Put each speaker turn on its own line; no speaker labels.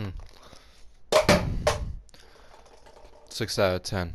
Hmm. Six out of ten.